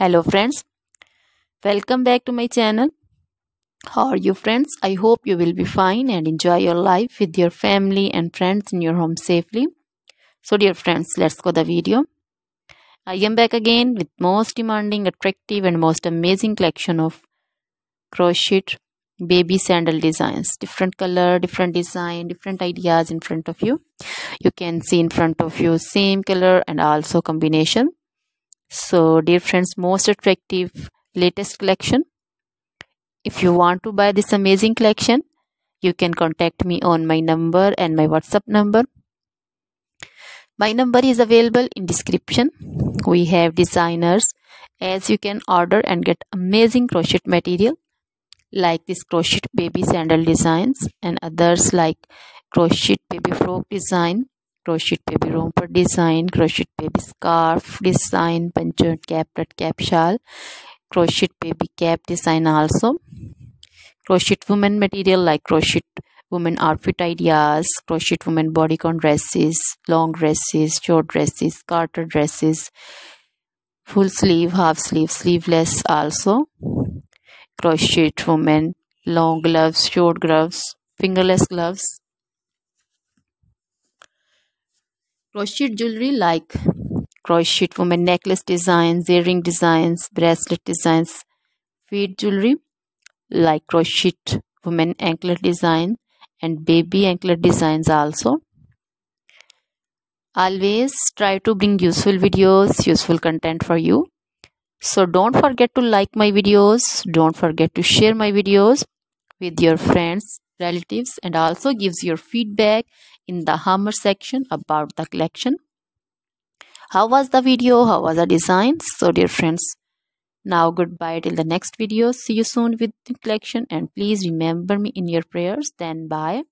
hello friends. Welcome back to my channel. How are you friends? I hope you will be fine and enjoy your life with your family and friends in your home safely. So dear friends let's go the video. I am back again with most demanding attractive and most amazing collection of crochet baby sandal designs. Different color different design different ideas in front of you. You can see in front of you same color and also combination so dear friends most attractive latest collection. If you want to buy this amazing collection you can contact me on my number and my whatsapp number. My number is available in description. We have designers. As you can order and get amazing crochet material like this crochet baby sandal designs and others like crochet baby frock design crochet baby romper design crochet baby scarf design punctured cap cap shawl crochet baby cap design also. Crochet woman material like crochet woman outfit ideas crochet woman bodycon dresses long dresses short dresses garter dresses full sleeve half sleeve sleeveless also. Crochet woman long gloves short gloves fingerless gloves crochet jewelry like crochet woman necklace designs earring designs bracelet designs feet jewelry like crochet woman anklet design and baby anklet designs also. Always try to bring useful videos useful content for you. So don't forget to like my videos. Don't forget to share my videos with your friends relatives and also gives your feedback in the hammer section about the collection. How was the video? How was the design? So dear friends now goodbye till the next video. See you soon with the collection and please remember me in your prayers. Then bye